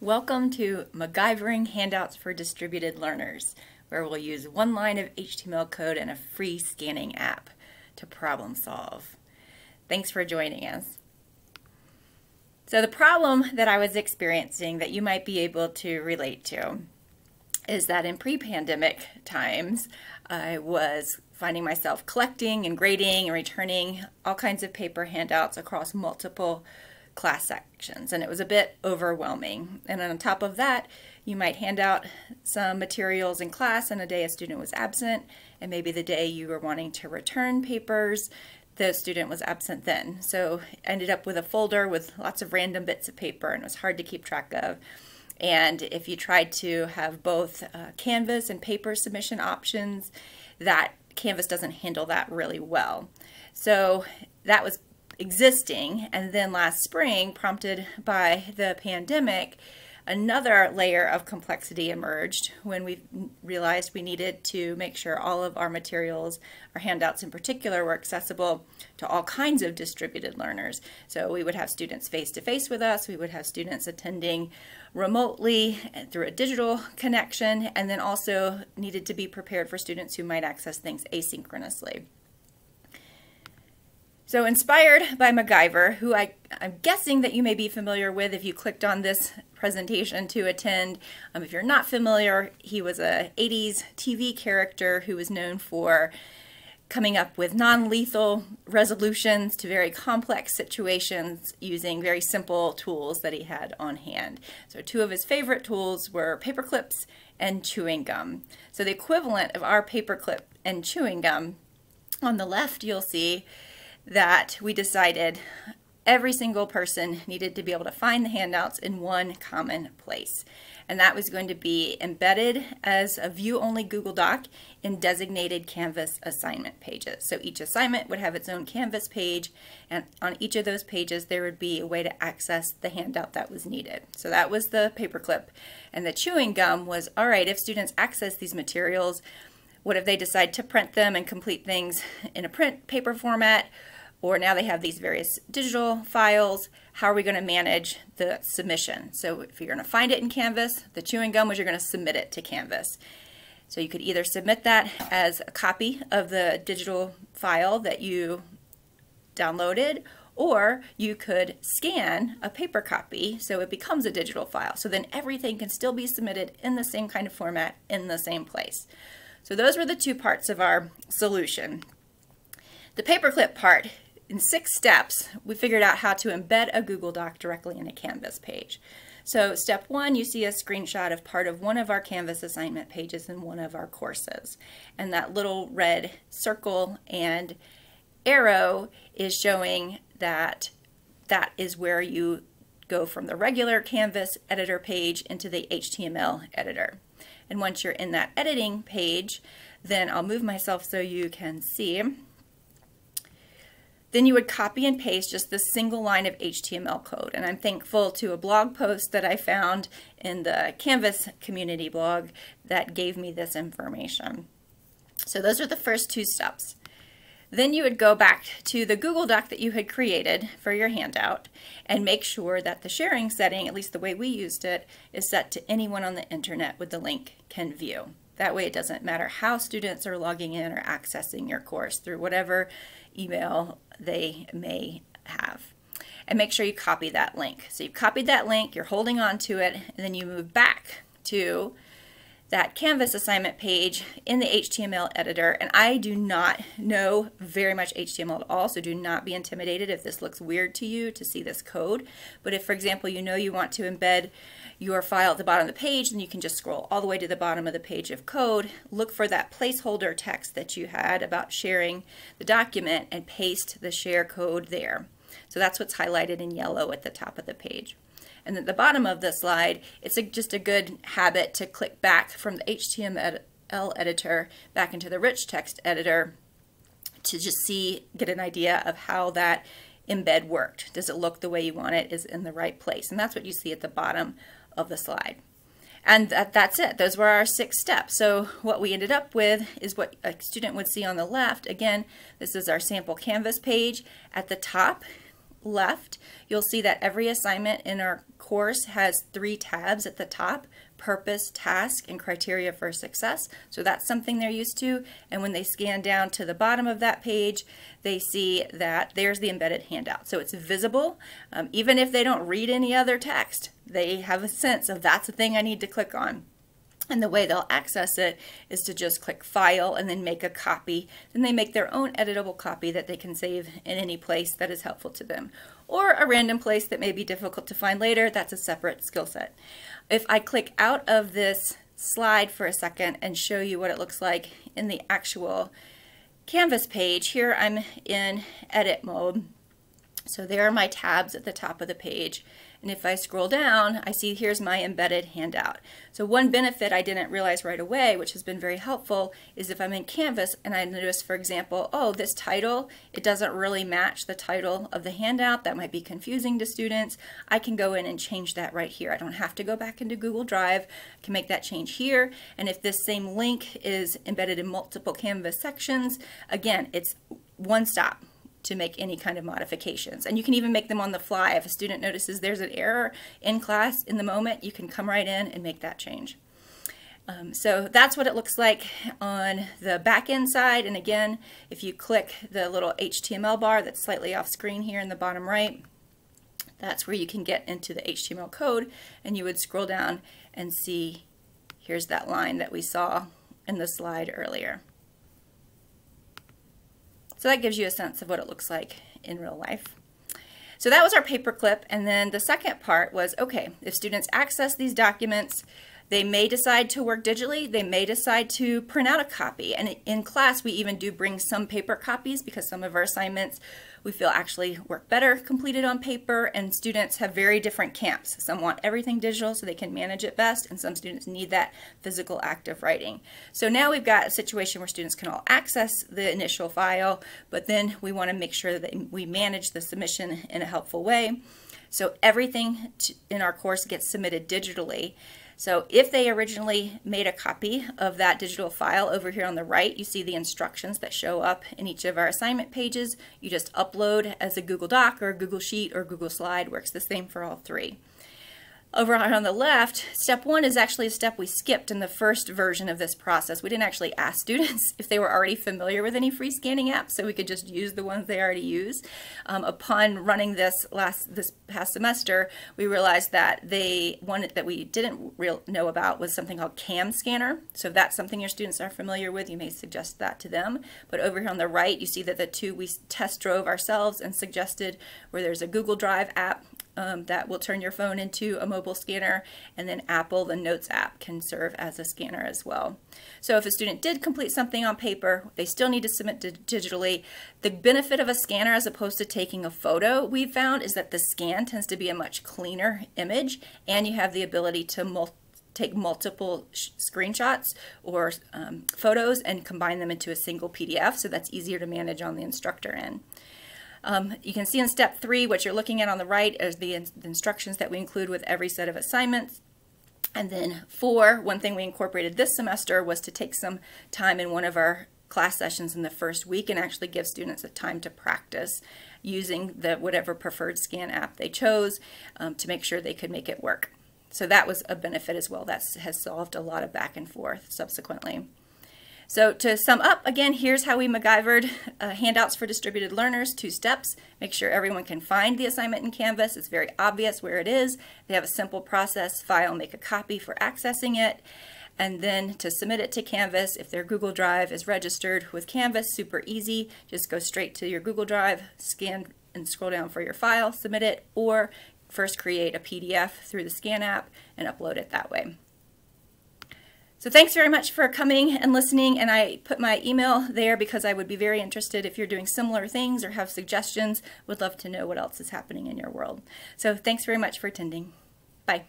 Welcome to MacGyvering Handouts for Distributed Learners, where we'll use one line of HTML code and a free scanning app to problem solve. Thanks for joining us. So the problem that I was experiencing that you might be able to relate to is that in pre-pandemic times, I was finding myself collecting and grading and returning all kinds of paper handouts across multiple class sections and it was a bit overwhelming. And on top of that you might hand out some materials in class and a day a student was absent and maybe the day you were wanting to return papers the student was absent then. So ended up with a folder with lots of random bits of paper and it was hard to keep track of. And if you tried to have both uh, Canvas and paper submission options that Canvas doesn't handle that really well. So that was existing. And then last spring, prompted by the pandemic, another layer of complexity emerged when we realized we needed to make sure all of our materials, our handouts in particular, were accessible to all kinds of distributed learners. So we would have students face-to-face with us, we would have students attending remotely through a digital connection, and then also needed to be prepared for students who might access things asynchronously. So inspired by MacGyver, who I, I'm guessing that you may be familiar with if you clicked on this presentation to attend. Um, if you're not familiar, he was a 80s TV character who was known for coming up with non-lethal resolutions to very complex situations using very simple tools that he had on hand. So two of his favorite tools were paper clips and chewing gum. So the equivalent of our paper clip and chewing gum, on the left you'll see that we decided every single person needed to be able to find the handouts in one common place. And that was going to be embedded as a view-only Google Doc in designated Canvas assignment pages. So each assignment would have its own Canvas page, and on each of those pages there would be a way to access the handout that was needed. So that was the paperclip. And the chewing gum was, all right, if students access these materials, what if they decide to print them and complete things in a print paper format? Or now they have these various digital files. How are we going to manage the submission? So if you're going to find it in Canvas, the chewing gum was you're going to submit it to Canvas. So you could either submit that as a copy of the digital file that you downloaded, or you could scan a paper copy so it becomes a digital file. So then everything can still be submitted in the same kind of format in the same place. So those were the two parts of our solution. The paperclip part in six steps, we figured out how to embed a Google Doc directly in a Canvas page. So step one, you see a screenshot of part of one of our Canvas assignment pages in one of our courses. And that little red circle and arrow is showing that that is where you go from the regular Canvas editor page into the HTML editor. And once you're in that editing page, then I'll move myself so you can see then you would copy and paste just this single line of HTML code. And I'm thankful to a blog post that I found in the Canvas community blog that gave me this information. So those are the first two steps. Then you would go back to the Google Doc that you had created for your handout and make sure that the sharing setting, at least the way we used it, is set to anyone on the internet with the link can view. That way it doesn't matter how students are logging in or accessing your course through whatever email they may have. And make sure you copy that link. So you've copied that link, you're holding on to it, and then you move back to that Canvas assignment page in the HTML editor. And I do not know very much HTML at all, so do not be intimidated if this looks weird to you to see this code. But if, for example, you know you want to embed your file at the bottom of the page, then you can just scroll all the way to the bottom of the page of code, look for that placeholder text that you had about sharing the document, and paste the share code there. So that's what's highlighted in yellow at the top of the page. And at the bottom of the slide, it's a, just a good habit to click back from the HTML editor back into the rich text editor to just see, get an idea of how that embed worked. Does it look the way you want it? Is it in the right place? And that's what you see at the bottom of the slide. And that, that's it. Those were our six steps. So what we ended up with is what a student would see on the left. Again, this is our sample Canvas page. At the top, left, you'll see that every assignment in our course has three tabs at the top, purpose, task, and criteria for success. So that's something they're used to. And when they scan down to the bottom of that page, they see that there's the embedded handout. So it's visible. Um, even if they don't read any other text, they have a sense of that's the thing I need to click on. And the way they'll access it is to just click File and then make a copy. Then they make their own editable copy that they can save in any place that is helpful to them. Or a random place that may be difficult to find later, that's a separate skill set. If I click out of this slide for a second and show you what it looks like in the actual Canvas page, here I'm in edit mode. So there are my tabs at the top of the page. And if I scroll down, I see here's my embedded handout. So one benefit I didn't realize right away, which has been very helpful, is if I'm in Canvas and I notice, for example, oh, this title, it doesn't really match the title of the handout. That might be confusing to students. I can go in and change that right here. I don't have to go back into Google Drive. I can make that change here. And if this same link is embedded in multiple Canvas sections, again, it's one stop to make any kind of modifications. And you can even make them on the fly. If a student notices there's an error in class in the moment, you can come right in and make that change. Um, so that's what it looks like on the back end side. And again, if you click the little HTML bar that's slightly off screen here in the bottom right, that's where you can get into the HTML code and you would scroll down and see here's that line that we saw in the slide earlier. So that gives you a sense of what it looks like in real life. So that was our paperclip. And then the second part was, okay, if students access these documents, they may decide to work digitally. They may decide to print out a copy. And in class, we even do bring some paper copies because some of our assignments we feel actually work better completed on paper. And students have very different camps. Some want everything digital so they can manage it best. And some students need that physical active writing. So now we've got a situation where students can all access the initial file, but then we want to make sure that we manage the submission in a helpful way. So everything in our course gets submitted digitally. So if they originally made a copy of that digital file over here on the right, you see the instructions that show up in each of our assignment pages. You just upload as a Google Doc or Google Sheet or Google Slide, works the same for all three. Over on the left, step one is actually a step we skipped in the first version of this process. We didn't actually ask students if they were already familiar with any free scanning apps, so we could just use the ones they already use. Um, upon running this last this past semester, we realized that they one that we didn't real know about was something called Cam Scanner. So if that's something your students are familiar with, you may suggest that to them. But over here on the right, you see that the two we test drove ourselves and suggested where there's a Google Drive app um, that will turn your phone into a mobile scanner and then Apple, the Notes app, can serve as a scanner as well. So if a student did complete something on paper, they still need to submit digitally. The benefit of a scanner as opposed to taking a photo we've found is that the scan tends to be a much cleaner image and you have the ability to take multiple screenshots or um, photos and combine them into a single PDF so that's easier to manage on the instructor end. Um, you can see in step three, what you're looking at on the right is the, in the instructions that we include with every set of assignments. And then four, one thing we incorporated this semester was to take some time in one of our class sessions in the first week and actually give students a time to practice using the whatever preferred scan app they chose um, to make sure they could make it work. So that was a benefit as well. That has solved a lot of back and forth subsequently. So to sum up, again, here's how we MacGyvered uh, handouts for distributed learners, two steps. Make sure everyone can find the assignment in Canvas. It's very obvious where it is. They have a simple process, file, make a copy for accessing it. And then to submit it to Canvas, if their Google Drive is registered with Canvas, super easy. Just go straight to your Google Drive, scan and scroll down for your file, submit it, or first create a PDF through the Scan app and upload it that way. So thanks very much for coming and listening, and I put my email there because I would be very interested if you're doing similar things or have suggestions. Would love to know what else is happening in your world. So thanks very much for attending. Bye.